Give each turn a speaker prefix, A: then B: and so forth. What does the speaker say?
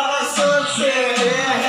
A: Fala, Sonsê!